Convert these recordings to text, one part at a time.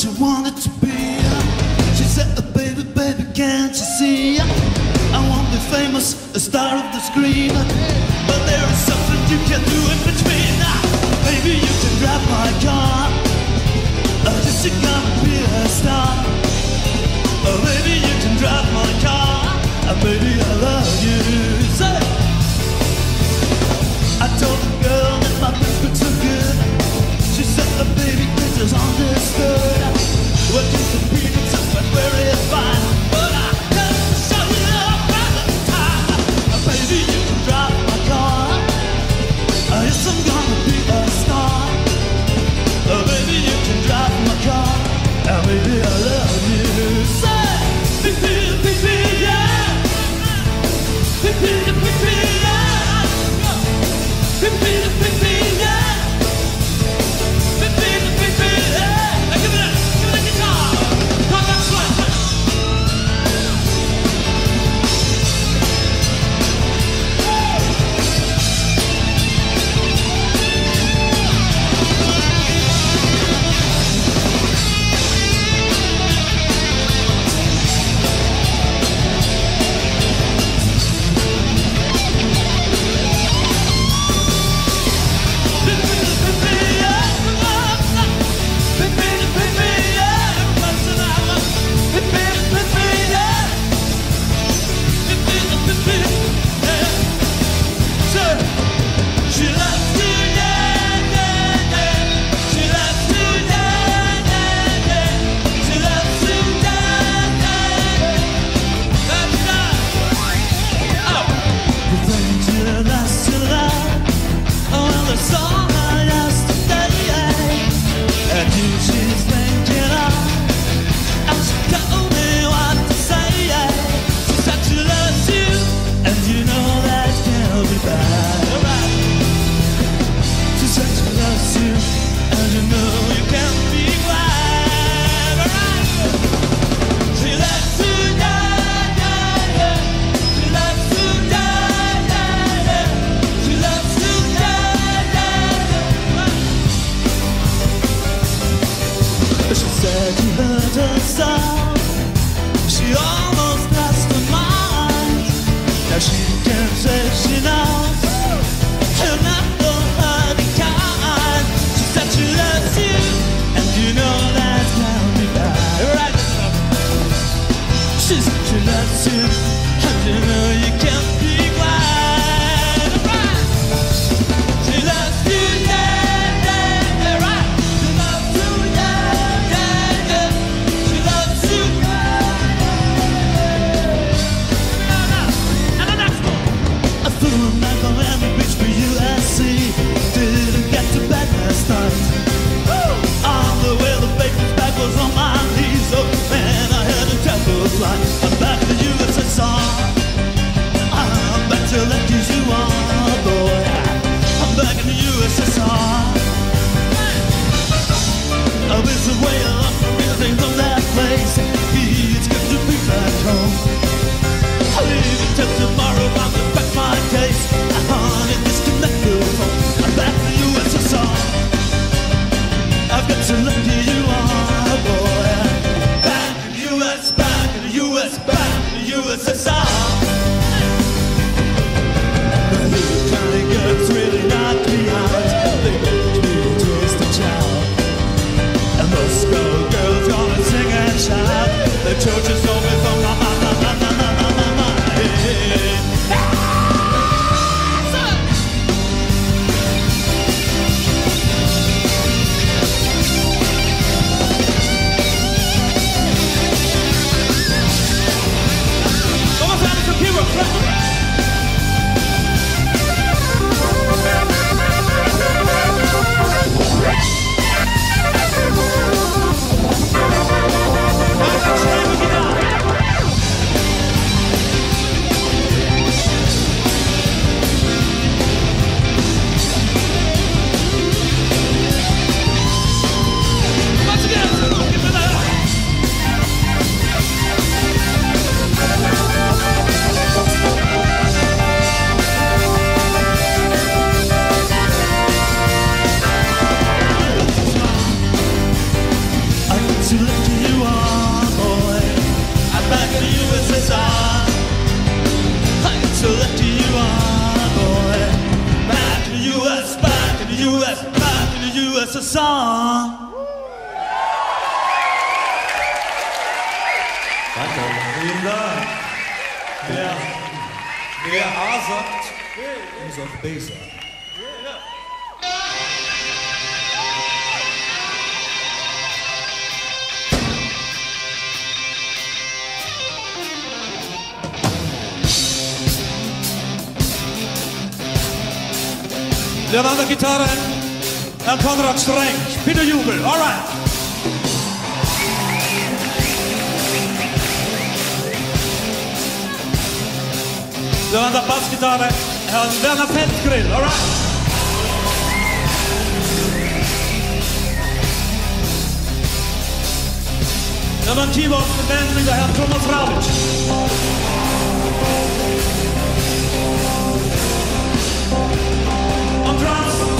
what you wanted to be. She said, oh, baby, baby, can't you see? I want to be famous, a star of the screen. But there is something you can do in between. Baby, you can drive my car. I just gonna be a star. Oh, baby, you can drive my car. Oh, baby, I love you. She almost lost her mind. Now she can't say she knows. I love for real things on that place. It's good to be back home. I leave until tomorrow, I'm to pack my. I back to I've got lucky. torches wer A sagt, um muss auch B sagen. Leonardo Gitarren, Herr Konrad Streng, bitte Jubel, alright. Johanna bassgitarre, and Werner Fettgrill, all right? Dann am Keyboard und Bandleader Herr Thomas Rabitsch. Und Drums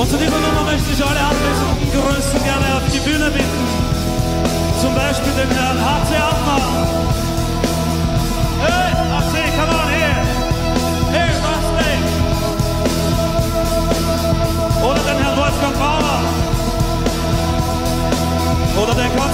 Also Und zu dieser Nummer möchte ich alle anwesenden Größen gerne auf die Bühne bitten. Zum Beispiel den Herrn H.C. Abmann. Hey, H.C., come on, here. Here, on stage. Oder den Herrn Wolfgang Bauer. Oder den Kommissar.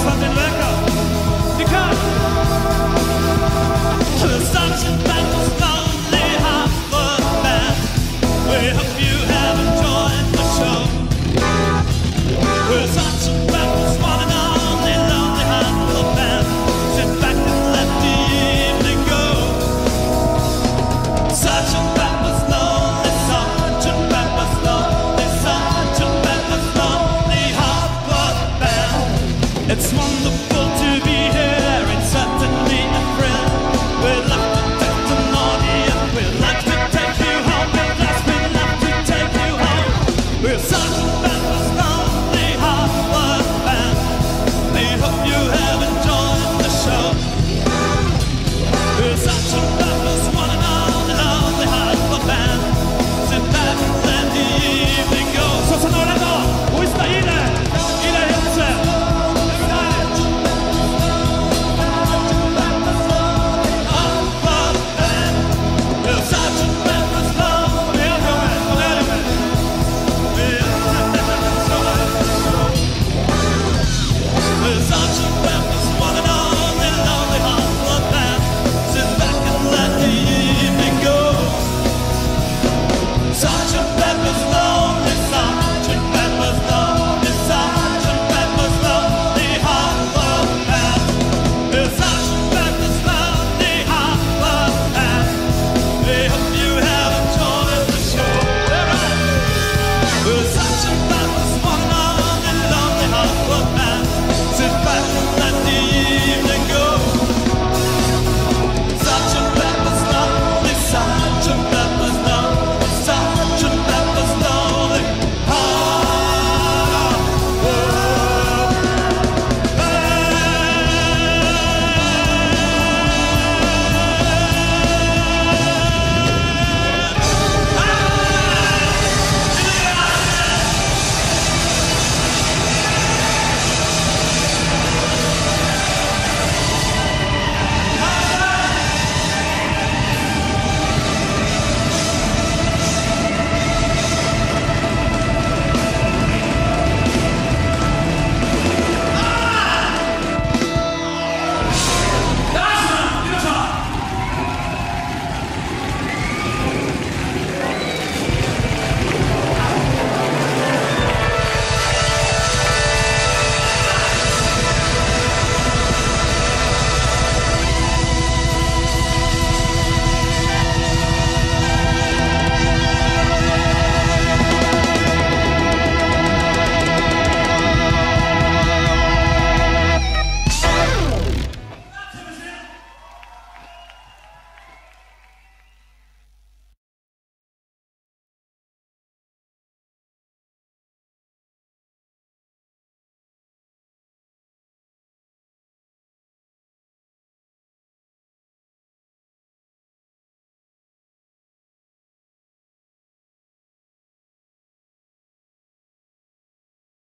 It's wonderful